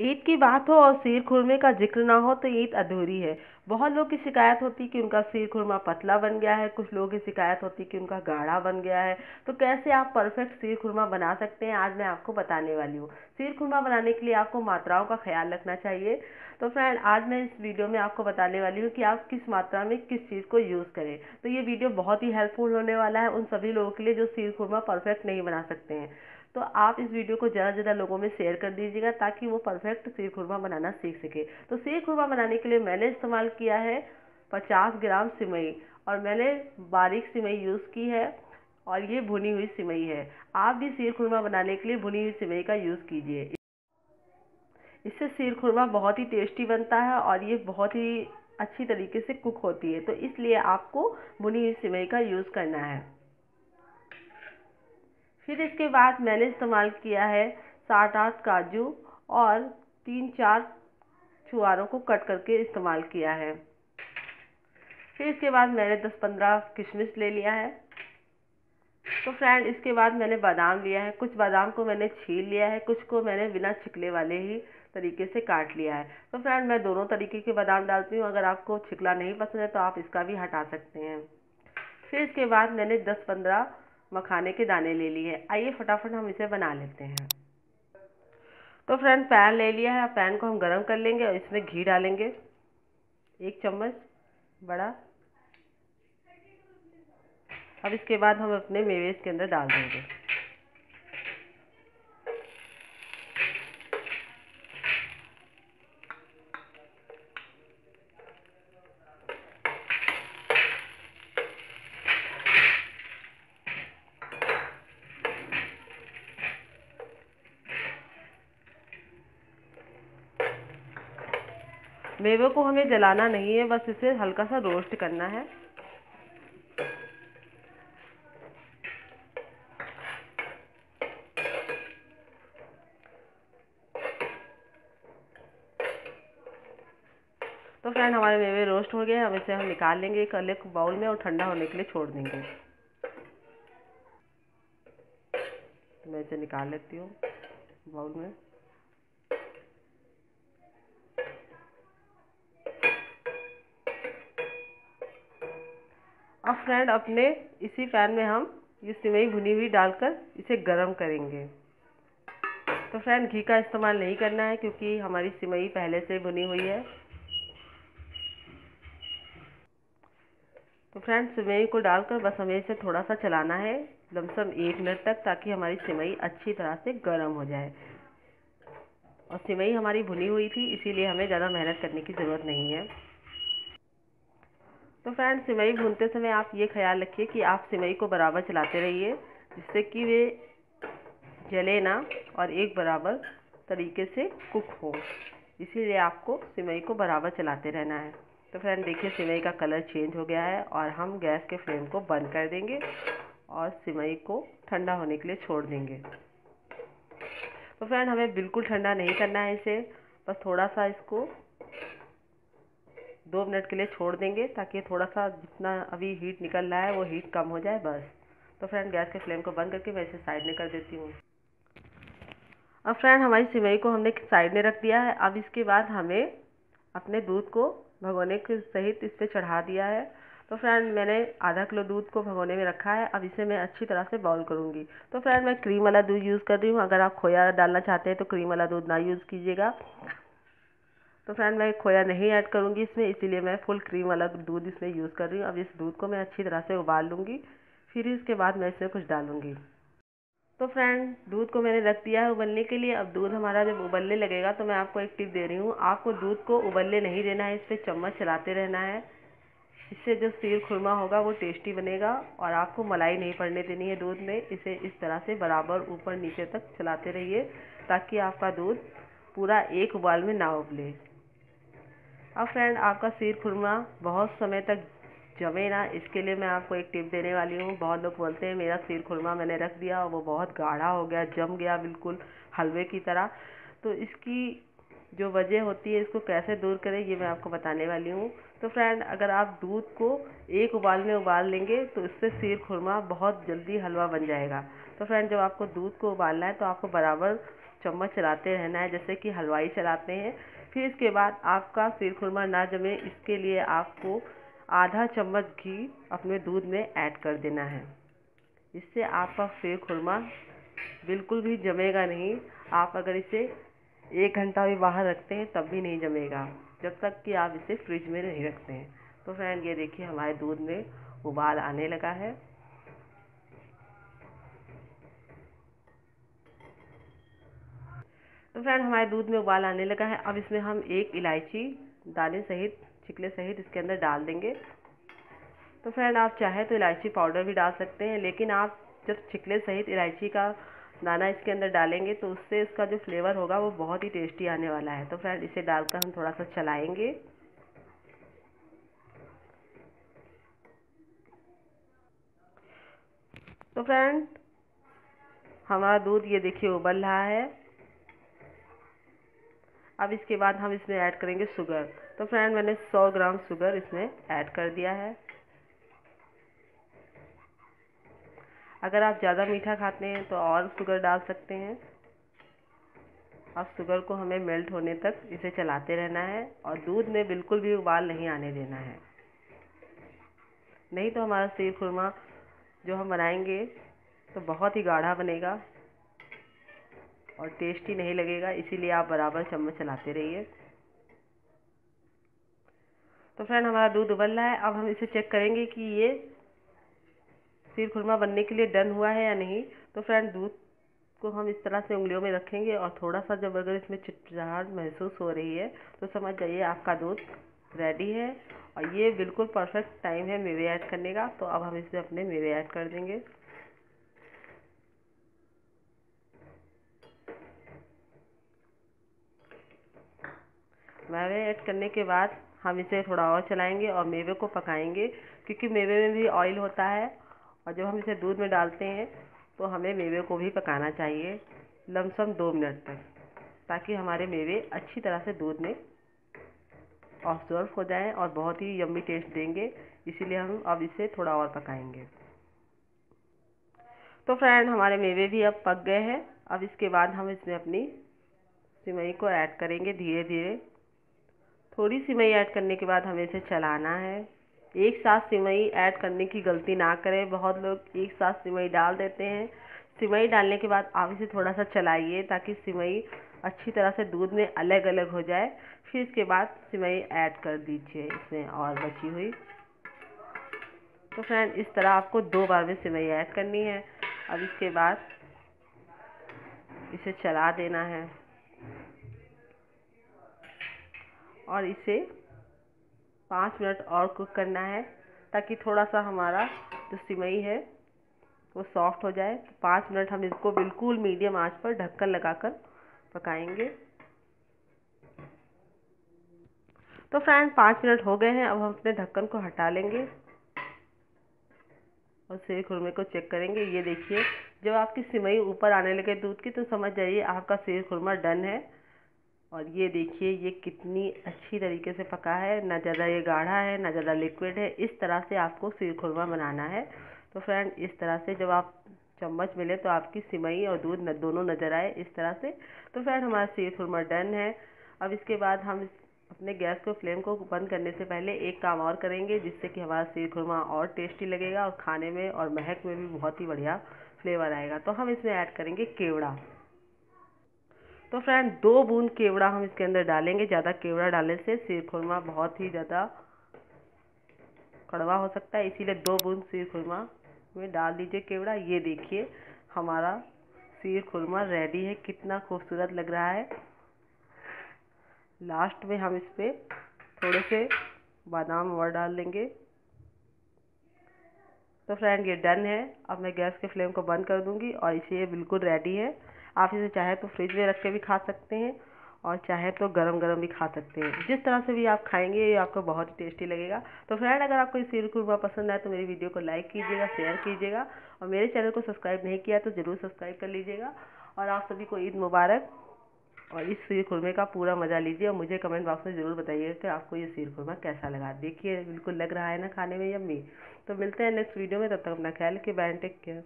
ईद की बात हो और सीर खुरमे का ज़िक्र ना हो तो ईद अधूरी है। बहुत लोग की शिकायत होती है कि उनका सीर खुरमा पतला बन गया है। कुछ लोगों की शिकायत होती है कि उनका गाढ़ा बन गया है। तो कैसे आप परफेक्ट सीर खुरमा बना सकते हैं? आज मैं आपको बताने वाली हूँ। सीर खुरमा बनाने के लिए आपको मात्राओं का ख्याल रखना चाहिए। तो फ्रेंड आज मैं इस वीडियो में आपको बताने वाली हूँ कि आप किस मात्रा में किस चीज़ को यूज़ करें। तो ये वीडियो बहुत ही हेल्पफुल होने वाला है उन सभी लोगों के लिए जो सीर खुरमा परफेक्ट नहीं बना सकते हैं। तो आप इस वीडियो को ज़्यादा से ज़्यादा लोगों में शेयर कर दीजिएगा ताकि वो परफेक्ट सीर खुरमा बनाना सीख सके। तो सीर खुरमा बनाने के लिए मैंने इस्तेमाल किया है पचास ग्राम सिमई और मैंने बारीक सिमई यूज़ की है और ये भुनी हुई सिमई है। आप भी सीर खुरमा बनाने के लिए भुनी हुई सिमई का यूज़ कीजिए। इससे सीर खुरमा बहुत ही टेस्टी बनता है और ये बहुत ही अच्छी तरीके से कुक होती है। तो इसलिए आपको भुनी हुई सिमई का यूज़ करना है। फिर इसके बाद मैंने इस्तेमाल किया है सात आठ काजू और तीन चार छुआरों को कट करके इस्तेमाल किया है। फिर इसके बाद मैंने दस पंद्रह किशमिश ले लिया है। तो फ्रेंड, इसके बाद मैंने बादाम लिया है। कुछ बादाम को मैंने छील लिया है, कुछ को मैंने बिना छिकले वाले ही तरीके से काट लिया है। तो फ्रेंड, मैं दोनों तरीके के बादाम डालती हूँ। अगर आपको छिकला नहीं पसंद है तो आप इसका भी हटा सकते हैं। फिर इसके बाद मैंने दस पंद्रह मखाने के दाने ले लिए। आइए फटाफट हम इसे बना लेते हैं। तो फ्रेंड पैन ले लिया है। पैन को हम गरम कर लेंगे और इसमें घी डालेंगे। एक चम्मच, बड़ा। अब इसके बाद हम अपने मेवे इसके अंदर डाल देंगे। मेवे को हमें जलाना नहीं है, बस इसे हल्का सा रोस्ट करना है। तो फ्रेंड हमारे मेवे रोस्ट हो गए अब इसे हम निकाल लेंगे एक अलग बाउल में और ठंडा होने के लिए छोड़ देंगे। मैं इसे निकाल लेती हूँ बाउल में। अब फ्रेंड अपने इसी पैन में हम ये सिवई भुनी हुई डालकर इसे गरम करेंगे। तो फ्रेंड घी का इस्तेमाल नहीं करना है क्योंकि हमारी सिमई पहले से भुनी हुई है। तो फ्रेंड सिमई को डालकर बस हमें इसे थोड़ा सा चलाना है, लमसम एक मिनट तक, ताकि हमारी सिमई अच्छी तरह से गर्म हो जाए। और सिमई हमारी भुनी हुई थी, इसीलिए हमें ज़्यादा मेहनत करने की ज़रूरत नहीं है। तो फ्रेंड सिमई भूनते समय आप ये ख्याल रखिए कि आप सिमई को बराबर चलाते रहिए, जिससे कि वे जले ना और एक बराबर तरीके से कुक हो। इसीलिए आपको सिमई को बराबर चलाते रहना है। तो फ्रेंड देखिए सिमई का कलर चेंज हो गया है और हम गैस के फ्लेम को बंद कर देंगे और सिमई को ठंडा होने के लिए छोड़ देंगे। तो फ्रेंड हमें बिल्कुल ठंडा नहीं करना है इसे। बस थोड़ा सा इसको दो मिनट के लिए छोड़ देंगे ताकि थोड़ा सा जितना अभी हीट निकल रहा है, वो हीट कम हो जाए बस। तो फ्रेंड गैस के फ्लेम को बंद करके मैं इसे साइड में कर देती हूँ। अब फ्रेंड हमारी सिवई को हमने साइड में रख दिया है। अब इसके बाद हमें अपने दूध को भगोने के सहित इस पर चढ़ा दिया है। तो फ्रेंड मैंने आधा किलो दूध को भगोने में रखा है। अब इसे मैं अच्छी तरह से बॉईल करूँगी। तो फ्रेंड मैं क्रीम वाला दूध यूज़ कर रही हूँ। अगर आप खोया डालना चाहते हैं तो क्रीम वाला दूध ना यूज़ कीजिएगा। तो फ्रेंड मैं खोया नहीं ऐड करूँगी इसमें, इसीलिए मैं फुल क्रीम वाला दूध इसमें यूज़ कर रही हूँ। अब इस दूध को मैं अच्छी तरह से उबाल लूँगी, फिर इसके बाद मैं इसमें कुछ डालूँगी। तो फ्रेंड दूध को मैंने रख दिया है उबलने के लिए। अब दूध हमारा जब उबलने लगेगा तो मैं आपको एक टिप दे रही हूँ। आपको दूध को उबलने नहीं देना है, इस पर चम्मच चलाते रहना है। इससे जो सीर खुरमा होगा, वो टेस्टी बनेगा और आपको मलाई नहीं पड़ने देनी है दूध में। इसे इस तरह से बराबर ऊपर नीचे तक चलाते रहिए, ताकि आपका दूध पूरा एक उबाल में ना उबले। अब फ्रेंड आपका सिर खुरमा बहुत समय तक जमे ना। इसके लिए मैं आपको एक टिप देने वाली हूँ। बहुत लोग बोलते हैं, मेरा सिर खुरमा मैंने रख दिया और वो बहुत गाढ़ा हो गया, जम गया बिल्कुल हलवे की तरह। तो इसकी जो वजह होती है, इसको कैसे दूर करें, ये मैं आपको बताने वाली हूँ। तो फ्रेंड अगर आप दूध को एक उबाल में उबाल लेंगे तो इससे सीर खुरमा बहुत जल्दी हलवा बन जाएगा। तो फ्रेंड जब आपको दूध को उबालना है तो आपको बराबर चम्मच चलाते रहना है, जैसे कि हलवाई चलाते हैं। फिर इसके बाद आपका शीर खुरमा ना जमे, इसके लिए आपको आधा चम्मच घी अपने दूध में ऐड कर देना है। इससे आपका शीर खुरमा बिल्कुल भी जमेगा नहीं। आप अगर इसे एक घंटा भी बाहर रखते हैं, तब भी नहीं जमेगा, जब तक कि आप इसे फ्रिज में नहीं रखते हैं। तो फ्रेंड ये देखिए हमारे दूध में उबाल आने लगा है। तो फ्रेंड हमारे दूध में उबाल आने लगा है। अब इसमें हम एक इलायची दाने सहित छिकले सहित इसके अंदर डाल देंगे। तो फ्रेंड आप चाहे तो इलायची पाउडर भी डाल सकते हैं, लेकिन आप जब छिकले सहित इलायची का दाना इसके अंदर डालेंगे तो उससे इसका जो फ्लेवर होगा वो बहुत ही टेस्टी आने वाला है। तो फ्रेंड इसे डालकर हम थोड़ा सा चलाएँगे। तो फ्रेंड हमारा दूध ये देखिए उबल रहा है। अब इसके बाद हम इसमें ऐड करेंगे शुगर। तो फ्रेंड, मैंने 100 ग्राम शुगर इसमें ऐड कर दिया है। अगर आप ज़्यादा मीठा खाते हैं तो और शुगर डाल सकते हैं। अब शुगर को हमें मेल्ट होने तक इसे चलाते रहना है और दूध में बिल्कुल भी उबाल नहीं आने देना है। नहीं तो हमारा शीर खुरमा जो हम बनाएँगे तो बहुत ही गाढ़ा बनेगा। और टेस्टी नहीं लगेगा, इसीलिए आप बराबर चम्मच चलाते रहिए। तो फ्रेंड हमारा दूध उबल रहा है, अब हम इसे चेक करेंगे कि ये शीर खुरमा बनने के लिए डन हुआ है या नहीं। तो फ्रेंड दूध को हम इस तरह से उंगलियों में रखेंगे और थोड़ा सा जब अगर इसमें चिटचिटाहट महसूस हो रही है तो समझ जाइए आपका दूध रेडी है। और ये बिल्कुल परफेक्ट टाइम है मेवे ऐड करने का तो अब हम इसमें अपने मेवे ऐड कर देंगे। मेवे ऐड करने के बाद हम इसे थोड़ा और चलाएँगे और मेवे को पकाएँगे, क्योंकि मेवे में भी ऑयल होता है और जब हम इसे दूध में डालते हैं तो हमें मेवे को भी पकाना चाहिए लमसम दो मिनट तक, ताकि हमारे मेवे अच्छी तरह से दूध में ऑब्ज़र्व हो जाएँ और बहुत ही यम्मी टेस्ट देंगे। इसीलिए हम अब इसे थोड़ा और पकाएँगे। तो फ्रेंड हमारे मेवे भी अब पक गए हैं। अब इसके बाद हम इसमें अपनी सिमई को ऐड करेंगे धीरे धीरे थोड़ी सिमई ऐड करने के बाद हमें इसे चलाना है। एक साथ सिमई ऐड करने की गलती ना करें। बहुत लोग एक साथ सिमई डाल देते हैं। सिमई डालने के बाद आप इसे थोड़ा सा चलाइए ताकि सिमई अच्छी तरह से दूध में अलग अलग हो जाए। फिर इसके बाद सिमई ऐड कर दीजिए। इसमें और बची हुई। तो फ्रेंड, इस तरह आपको दो बार में सिमई ऐड करनी है। अब इसके बाद इसे चला देना है। और इसे पाँच मिनट और कुक करना है, ताकि थोड़ा सा हमारा जो सिमई है, वो सॉफ्ट हो जाए। तो पाँच मिनट हम इसको बिल्कुल मीडियम आँच पर ढक्कन लगाकर पकाएँगे। तो फ्रेंड, पाँच मिनट हो गए हैं, अब हम अपने ढक्कन को हटा लेंगे और सेव खुरमे को चेक करेंगे। ये देखिए, जब आपकी सिमई ऊपर आने लगे दूध की तो समझ जाइए आपका सेव खुरमा डन है। और ये देखिए, ये कितनी अच्छी तरीके से पका है। ना ज़्यादा ये गाढ़ा है, ना ज़्यादा लिक्विड है। इस तरह से आपको सीर खुरमा बनाना है। तो फ्रेंड इस तरह से जब आप चम्मच मिले तो आपकी सिमई और दूध दोनों नज़र आए इस तरह से। तो फ्रेंड हमारा सीर खुरमा डन है। अब इसके बाद हम अपने गैस को फ्लेम को बंद करने से पहले एक काम और करेंगे, जिससे कि हमारा सीर खुरमा और टेस्टी लगेगा और खाने में और महक में भी बहुत ही बढ़िया फ्लेवर आएगा। तो हम इसमें ऐड करेंगे केवड़ा। तो फ्रेंड दो बूंद केवड़ा हम इसके अंदर डालेंगे। ज़्यादा केवड़ा डालने से सीर खुरमा बहुत ही ज़्यादा कड़वा हो सकता है। इसीलिए दो बूंद सीर खुरमा में डाल दीजिए केवड़ा। ये देखिए, हमारा सीर खुरमा रेडी है। कितना खूबसूरत लग रहा है। लास्ट में हम इस पर थोड़े से बादाम और डाल देंगे। तो फ्रेंड ये डन है। अब मैं गैस के फ्लेम को बंद कर दूँगी और इसे ये बिल्कुल रेडी है। आप इसे चाहे तो फ्रिज में रख के भी खा सकते हैं और चाहे तो गरम गरम भी खा सकते हैं। जिस तरह से भी आप खाएँगे, ये आपको बहुत ही टेस्टी लगेगा। तो फ्रेंड अगर आपको ये सीर कुरमा पसंद आए तो मेरी वीडियो को लाइक कीजिएगा शेयर कीजिएगा और मेरे चैनल को सब्सक्राइब नहीं किया तो ज़रूर सब्सक्राइब कर लीजिएगा। और आप सभी को ईद मुबारक और इस सीर खुरमे का पूरा मज़ा लीजिए और मुझे कमेंट बॉक्स में ज़रूर बताइएगा कि आपको ये सीर खुरमा कैसा लगा। देखिए, बिल्कुल लग रहा है ना खाने में यम्मी? तो मिलते हैं नेक्स्ट वीडियो में, तब तक अपना ख्याल रखिए बाय टेक केयर